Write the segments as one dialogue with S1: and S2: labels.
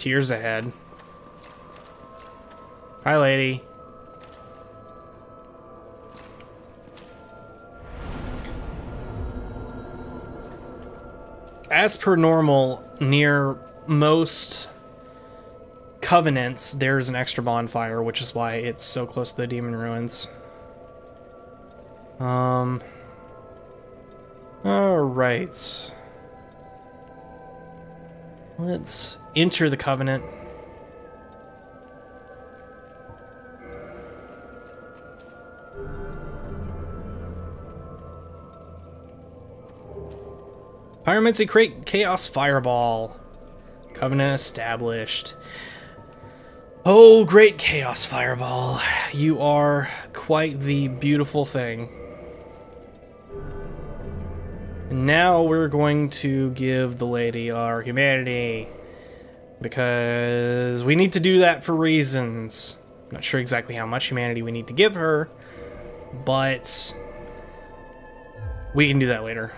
S1: Tears ahead. Hi, lady. As per normal, near most covenants, there's an extra bonfire, which is why it's so close to the demon ruins. Um. Alright. Let's enter the covenant. Pyromancy Great Chaos Fireball. Covenant established. Oh, great Chaos Fireball. You are quite the beautiful thing. Now we're going to give the lady our humanity. Because we need to do that for reasons. I'm not sure exactly how much humanity we need to give her. But we can do that later.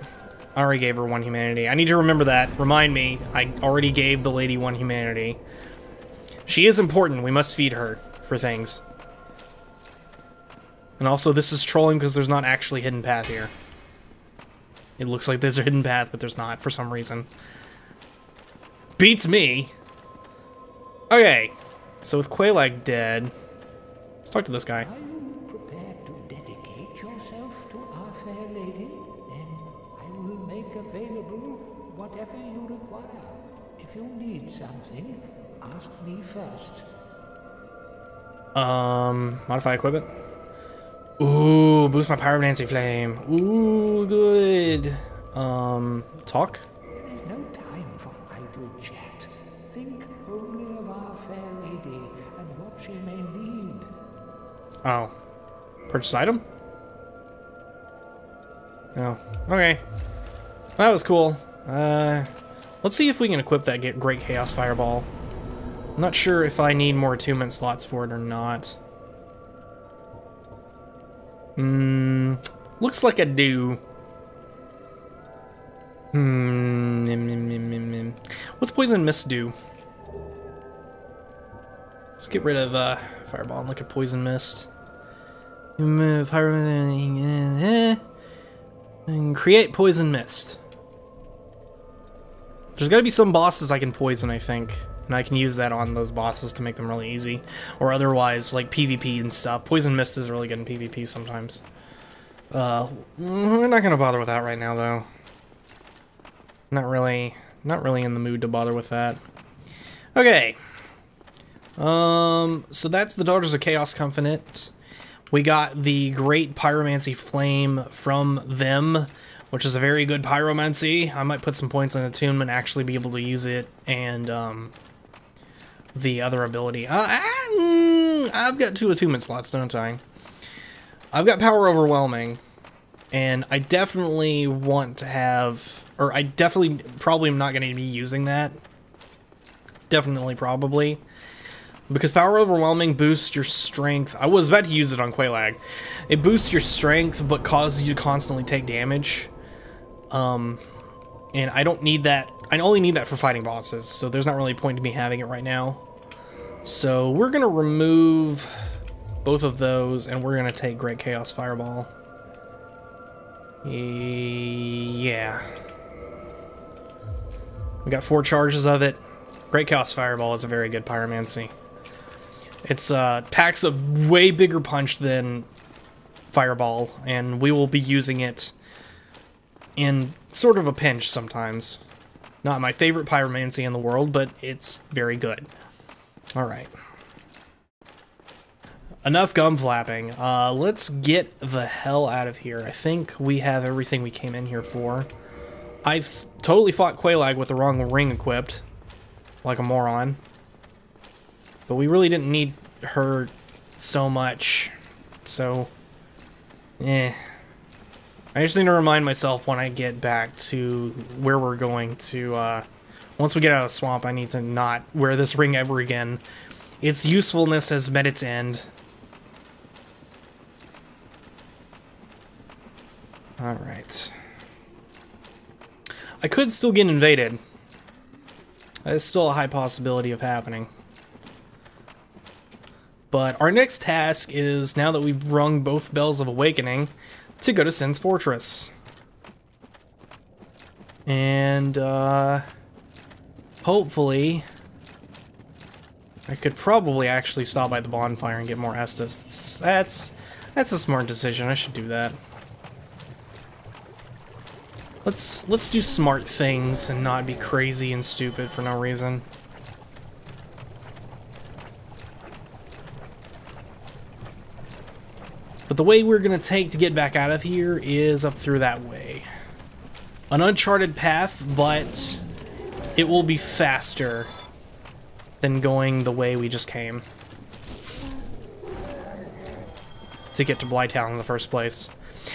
S1: I already gave her one humanity. I need to remember that. Remind me, I already gave the lady one humanity. She is important. We must feed her for things. And also, this is trolling because there's not actually hidden path here. It looks like there's a hidden path, but there's not for some reason. Beats me. Okay, so with Quelaag dead, let's talk to this guy.
S2: Are you prepared to dedicate yourself to our fair lady? Then I will make available whatever you require. If you need something, ask me first.
S1: Um, modify equipment. Ooh, boost my power pyromancy flame. Ooh, good. Um, talk.
S2: There is no time for idle chat. Think only of our fair lady and what she may need.
S1: Oh, purchase item. Oh, okay. That was cool. Uh, let's see if we can equip that get Great Chaos Fireball. I'm not sure if I need more attunement slots for it or not. Hmm, looks like I do. Hmm, mm, mm, mm, mm, mm. what's Poison Mist do? Let's get rid of uh, Fireball and look at Poison Mist. Move Pyromancy and create Poison Mist. There's got to be some bosses I can poison, I think. And I can use that on those bosses to make them really easy. Or otherwise, like PvP and stuff. Poison Mist is really good in PvP sometimes. Uh, we're not gonna bother with that right now, though. Not really, not really in the mood to bother with that. Okay. Um, so that's the Daughters of Chaos Covenant. We got the Great Pyromancy Flame from them, which is a very good pyromancy. I might put some points on attunement, and actually be able to use it, and um, the other ability. Uh, I, I've got two attunement slots, don't I? I've got Power Overwhelming, and I definitely want to have, or I definitely probably am not going to be using that. Definitely, probably. Because Power Overwhelming boosts your strength. I was about to use it on Quelaag. It boosts your strength, but causes you to constantly take damage. Um, and I don't need that. I only need that for fighting bosses, so there's not really a point to me having it right now. So we're going to remove both of those, and we're going to take Great Chaos Fireball. Yeah. We got four charges of it. Great Chaos Fireball is a very good pyromancy. It's uh, packs a way bigger punch than Fireball, and we will be using it in sort of a pinch sometimes. Not my favorite pyromancy in the world, but it's very good. Alright. Enough gum flapping. Uh, let's get the hell out of here. I think we have everything we came in here for. I've totally fought Quelaag with the wrong ring equipped. Like a moron. But we really didn't need her so much. So, eh. I just need to remind myself when I get back to where we're going to, uh, once we get out of the swamp, I need to not wear this ring ever again. Its usefulness has met its end. Alright. I could still get invaded. It's still a high possibility of happening. But our next task is, now that we've rung both bells of awakening, to go to Sen's Fortress. And, uh, hopefully, I could probably actually stop by the bonfire and get more Estus. That's, that's a smart decision. I should do that. Let's let's do smart things and not be crazy and stupid for no reason. But the way we're gonna take to get back out of here is up through that way. An uncharted path, but it will be faster than going the way we just came. To get to Blighttown in the first place.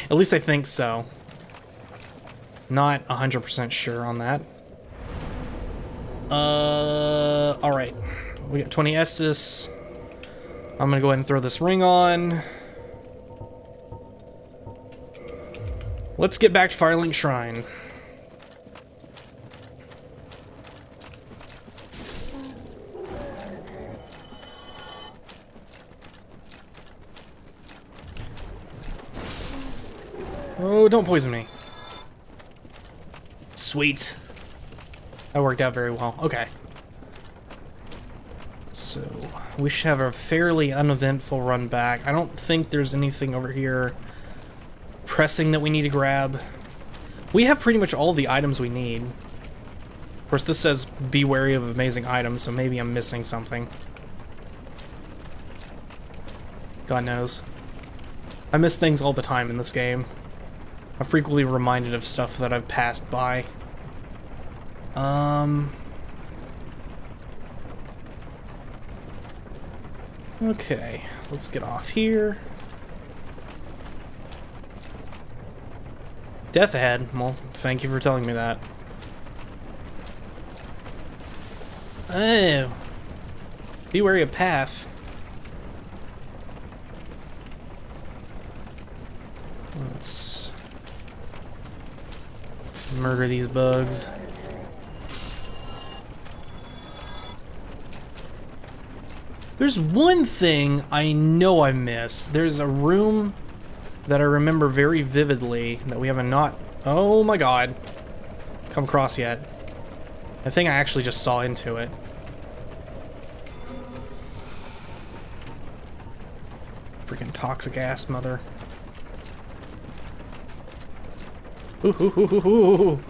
S1: At least I think so. Not 100% sure on that. Uh, alright. We got 20 Estus. I'm gonna go ahead and throw this ring on. Let's get back to Firelink Shrine. Oh, don't poison me. Sweet. That worked out very well. Okay. So, we should have a fairly uneventful run back. I don't think there's anything over here pressing that we need to grab. We have pretty much all the items we need. Of course, this says be wary of amazing items, so maybe I'm missing something. God knows. I miss things all the time in this game. I'm frequently reminded of stuff that I've passed by. Um... Okay, let's get off here. Death ahead. Well, thank you for telling me that. Oh. Be wary of path. Let's murder these bugs. There's one thing I know I missed. There's a room that I remember very vividly that we haven't not... Oh my god. Come across yet. I think I actually just saw into it. Freaking toxic ass mother. Ooh, ooh, ooh, ooh, ooh.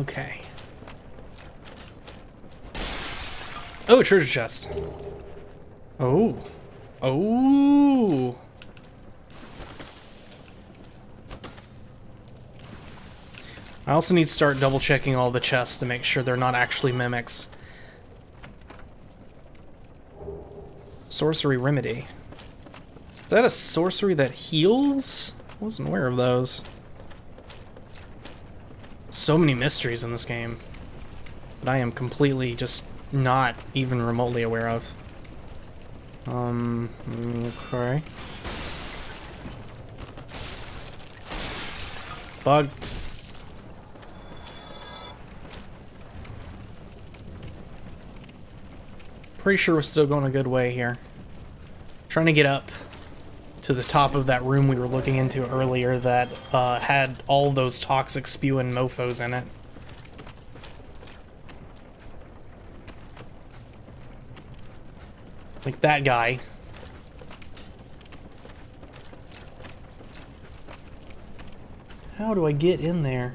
S1: Okay. Oh, treasure chest. Oh. Oh. I also need to start double checking all the chests to make sure they're not actually mimics. Sorcery Remedy. Is that a sorcery that heals? I wasn't aware of those. So many mysteries in this game But I am completely just not even remotely aware of. Um, okay. Bug. Pretty sure we're still going a good way here. Trying to get up to the top of that room we were looking into earlier that uh, had all those toxic spewing mofos in it. Like that guy. How do I get in there?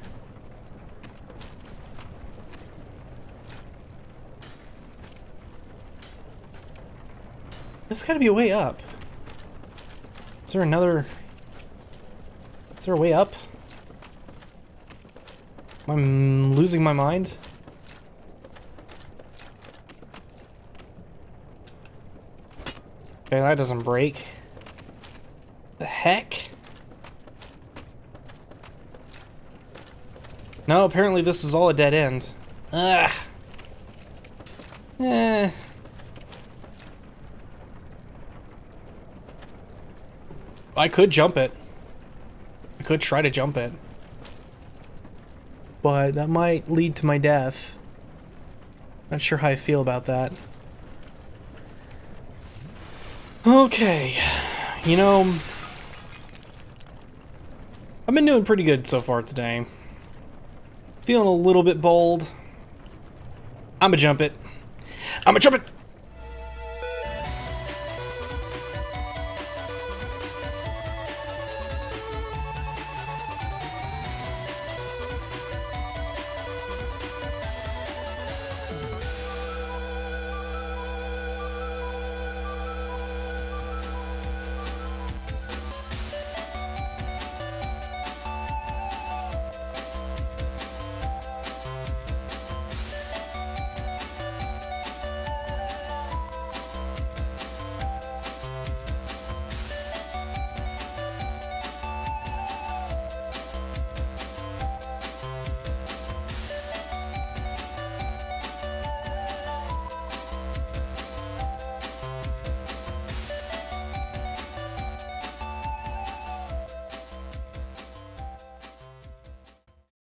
S1: There's gotta be a way up. Is there another... Is there a way up? I'm losing my mind? Okay, that doesn't break. The heck? No, apparently this is all a dead end. Ugh. Eh. I could jump it. I could try to jump it. But that might lead to my death. Not sure how I feel about that. Okay. You know, I've been doing pretty good so far today. Feeling a little bit bold. I'ma jump it. I'ma jump it!